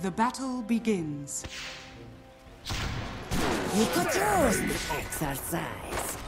The battle begins. You could use exercise.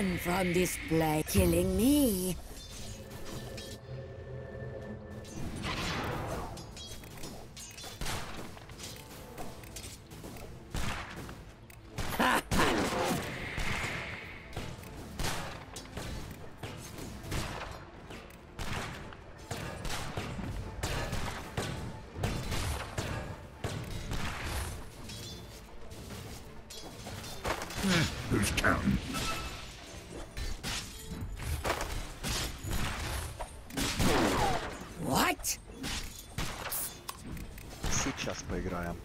Run from this play, killing me. Сейчас поиграем.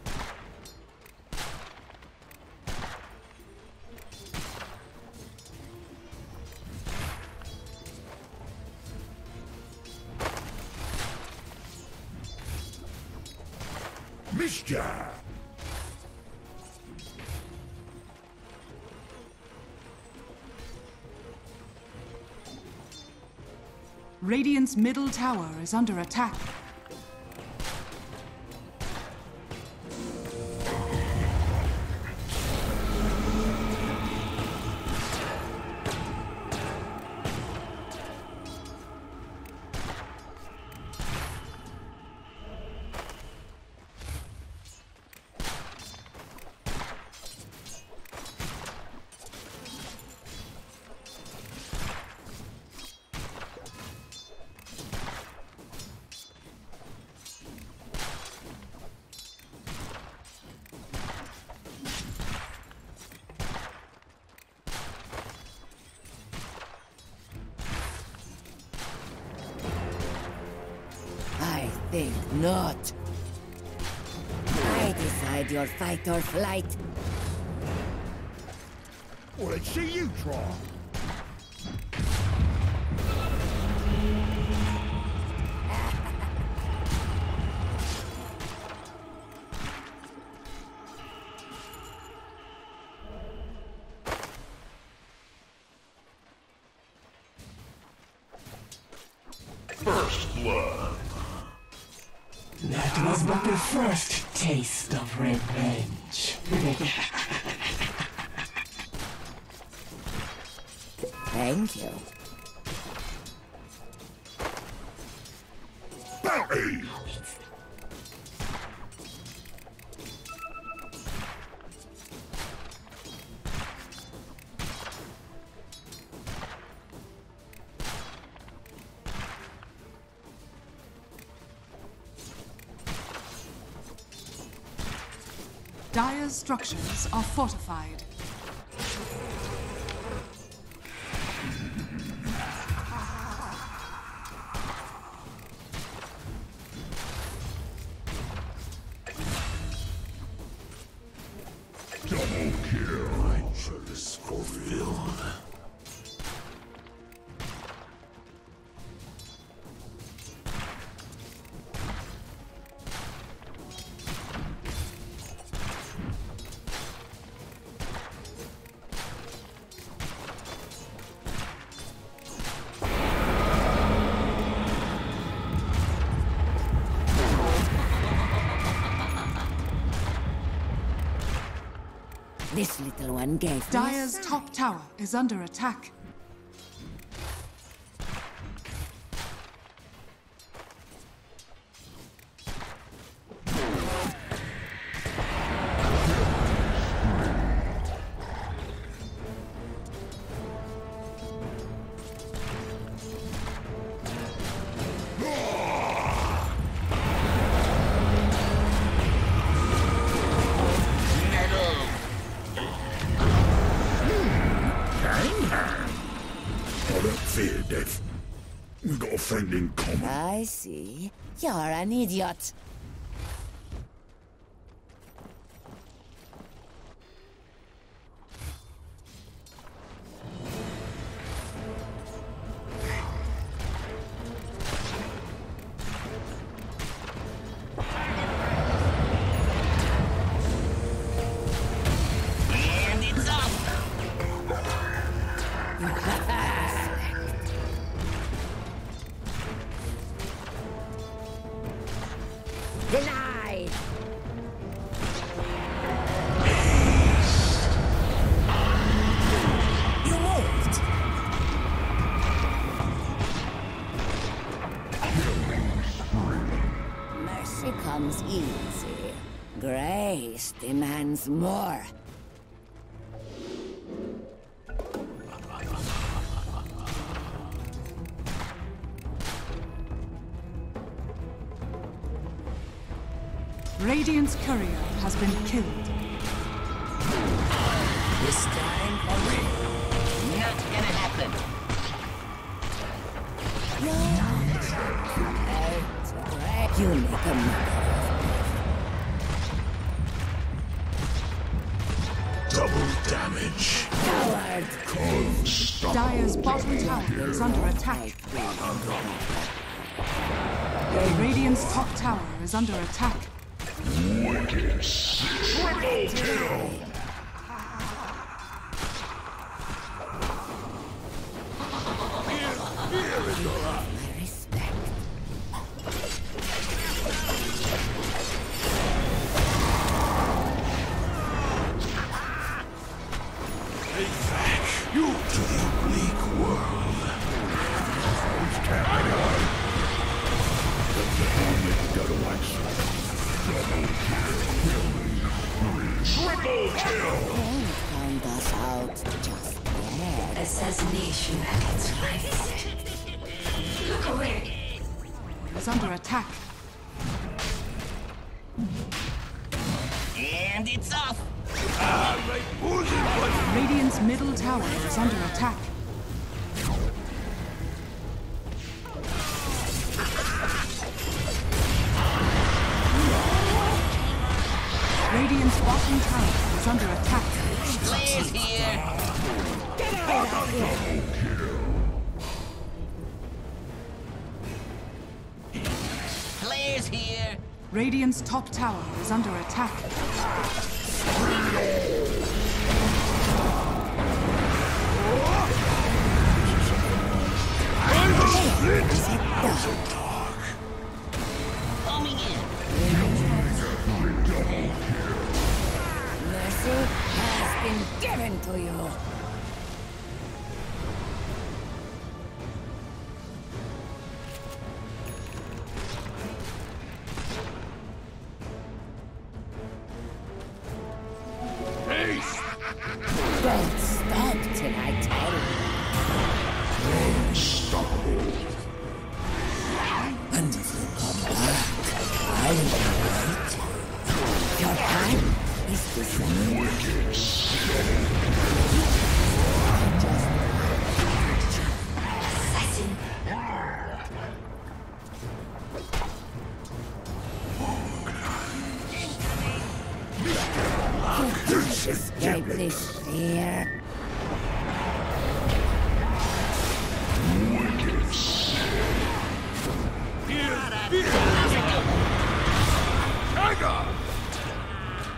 Misja! Radiant's middle tower is under attack. Think not. I decide your fight or flight. Well, let's see you try. The first taste of revenge. Thank you. Dire's structures are fortified. Double kill. My purpose fulfilled. This little one gave sign. top tower is under attack. see. You're an idiot. And it's up. easy. Grace demands more. Radiant's courier has been killed. You make a mother. Double damage. Coward! Dire's bottom tower is under attack. Radiant's top tower is under attack. Wicked. Triple kill. And it's off. Radiant's middle tower is under attack. Radiant's bottom tower is under attack. Players here. Players Radiant's top tower is under attack. Coming in. Mercy has been given to you. Escape this fear.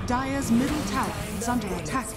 Dire's middle tower is under attack.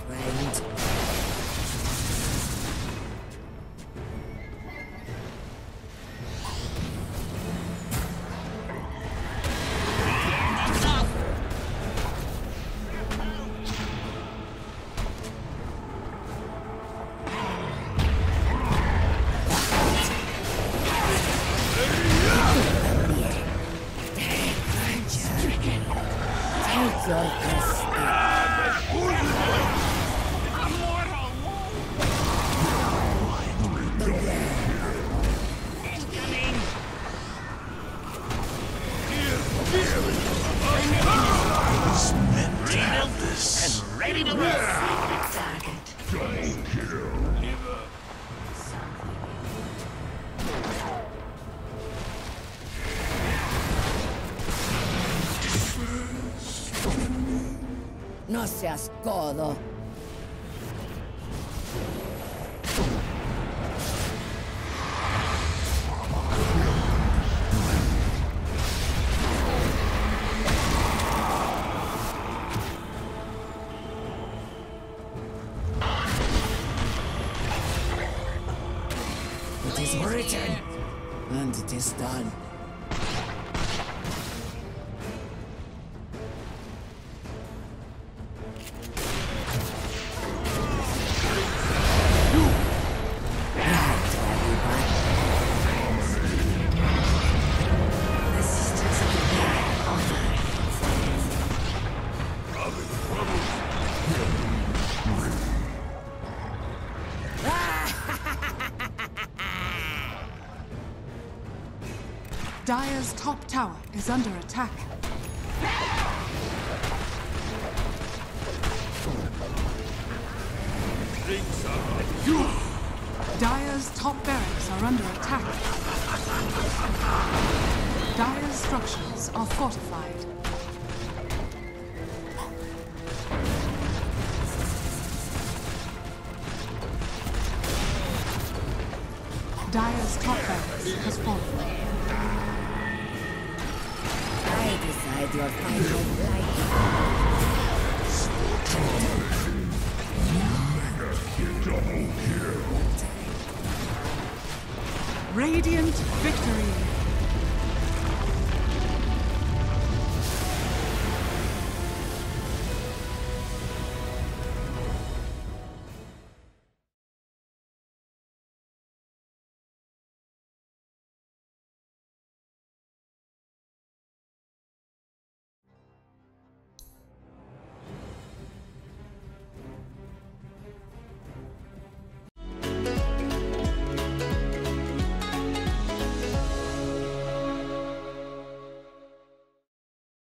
No seas codo. It is written, and it is done. Dire's top tower is under attack. Dire's top barracks are under attack. Dire's structures are fortified. Dire's top barracks has fallen. Decide your final. Radiant victory!